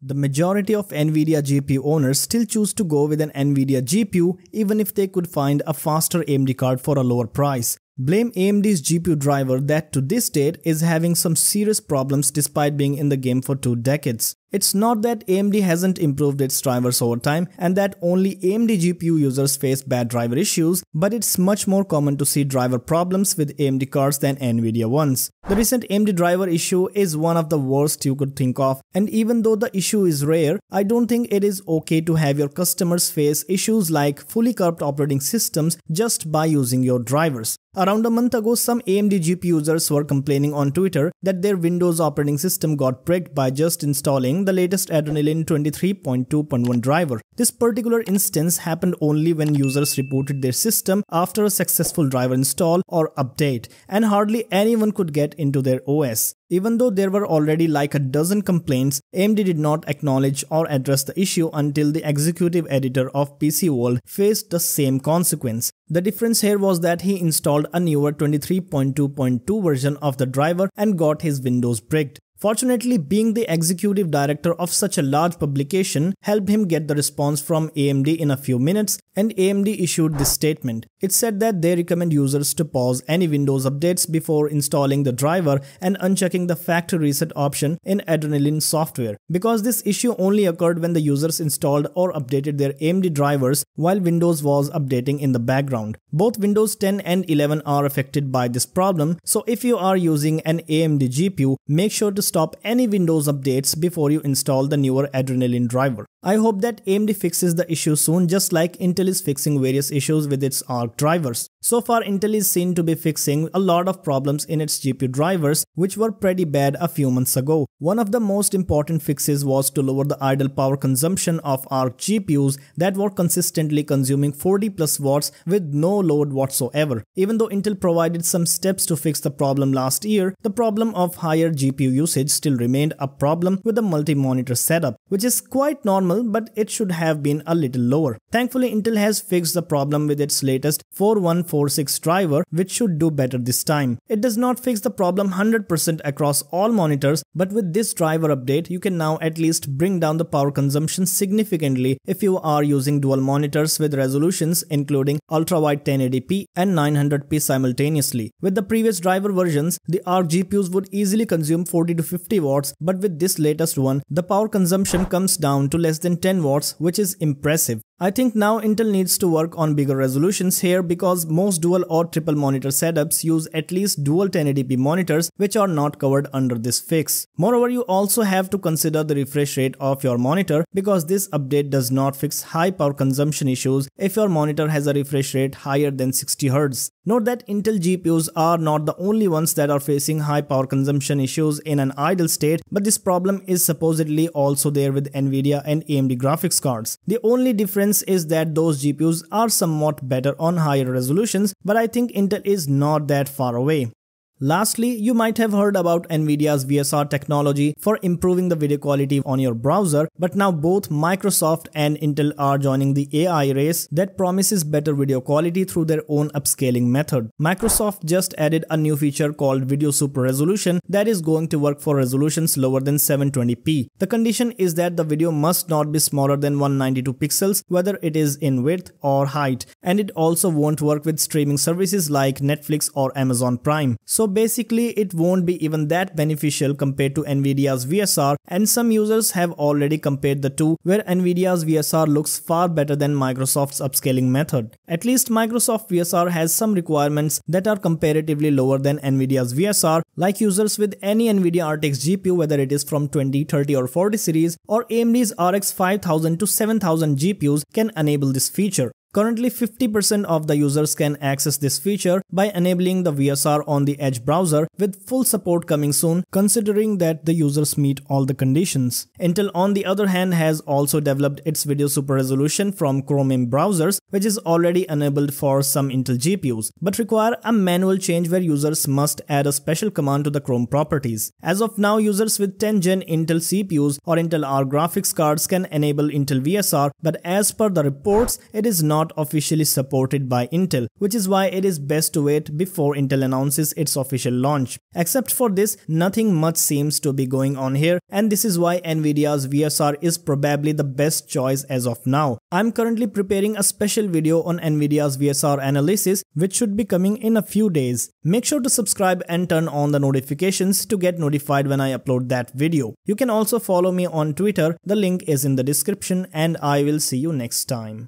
The majority of Nvidia GPU owners still choose to go with an Nvidia GPU even if they could find a faster AMD card for a lower price. Blame AMD's GPU driver that to this date is having some serious problems despite being in the game for two decades. It's not that AMD hasn't improved its drivers over time and that only AMD GPU users face bad driver issues, but it's much more common to see driver problems with AMD cards than Nvidia ones. The recent AMD driver issue is one of the worst you could think of, and even though the issue is rare, I don't think it is okay to have your customers face issues like fully corrupt operating systems just by using your drivers. Around a month ago, some AMD GPU users were complaining on Twitter that their Windows operating system got bricked by just installing the latest Adrenalin 23.2.1 driver. This particular instance happened only when users reported their system after a successful driver install or update, and hardly anyone could get into their OS. Even though there were already like a dozen complaints, AMD did not acknowledge or address the issue until the executive editor of PC World faced the same consequence. The difference here was that he installed a newer 23.2.2 version of the driver and got his Windows bricked. Fortunately, being the executive director of such a large publication helped him get the response from AMD in a few minutes and AMD issued this statement. It said that they recommend users to pause any Windows updates before installing the driver and unchecking the factory reset option in Adrenalin software because this issue only occurred when the users installed or updated their AMD drivers while Windows was updating in the background. Both Windows 10 and 11 are affected by this problem, so if you are using an AMD GPU, make sure to stop any Windows updates before you install the newer Adrenalin driver. I hope that AMD fixes the issue soon just like Intel is fixing various issues with its ARC drivers. So far Intel is seen to be fixing a lot of problems in its GPU drivers which were pretty bad a few months ago. One of the most important fixes was to lower the idle power consumption of ARC GPUs that were consistently consuming 40 plus watts with no load whatsoever. Even though Intel provided some steps to fix the problem last year, the problem of higher GPU usage still remained a problem with the multi-monitor setup, which is quite normal but it should have been a little lower. Thankfully Intel has fixed the problem with its latest 4146 driver which should do better this time. It does not fix the problem 100% across all monitors but with this driver update you can now at least bring down the power consumption significantly if you are using dual monitors with resolutions including ultra-wide 1080p and 900p simultaneously. With the previous driver versions, the ARC GPUs would easily consume 40 to 50 watts but with this latest one, the power consumption comes down to less than 10 watts which is impressive. I think now Intel needs to work on bigger resolutions here because most dual or triple monitor setups use at least dual 1080p monitors which are not covered under this fix. Moreover, you also have to consider the refresh rate of your monitor because this update does not fix high power consumption issues if your monitor has a refresh rate higher than 60Hz. Note that Intel GPUs are not the only ones that are facing high power consumption issues in an idle state, but this problem is supposedly also there with Nvidia and AMD graphics cards. The only difference difference is that those GPUs are somewhat better on higher resolutions, but I think Intel is not that far away. Lastly, you might have heard about Nvidia's VSR technology for improving the video quality on your browser, but now both Microsoft and Intel are joining the AI race that promises better video quality through their own upscaling method. Microsoft just added a new feature called Video Super Resolution that is going to work for resolutions lower than 720p. The condition is that the video must not be smaller than 192 pixels, whether it is in width or height, and it also won't work with streaming services like Netflix or Amazon Prime. So basically it won't be even that beneficial compared to Nvidia's VSR and some users have already compared the two where Nvidia's VSR looks far better than Microsoft's upscaling method. At least Microsoft VSR has some requirements that are comparatively lower than Nvidia's VSR like users with any Nvidia RTX GPU whether it is from 20, 30 or 40 series or AMD's RX 5000 to 7000 GPUs can enable this feature. Currently 50% of the users can access this feature by enabling the VSR on the Edge browser with full support coming soon considering that the users meet all the conditions. Intel on the other hand has also developed its video super resolution from Chromium browsers which is already enabled for some Intel GPUs but require a manual change where users must add a special command to the Chrome properties. As of now users with 10 gen Intel CPUs or Intel ARC graphics cards can enable Intel VSR but as per the reports it is not not officially supported by Intel, which is why it is best to wait before Intel announces its official launch. Except for this, nothing much seems to be going on here and this is why Nvidia's VSR is probably the best choice as of now. I'm currently preparing a special video on Nvidia's VSR analysis which should be coming in a few days. Make sure to subscribe and turn on the notifications to get notified when I upload that video. You can also follow me on Twitter, the link is in the description and I will see you next time.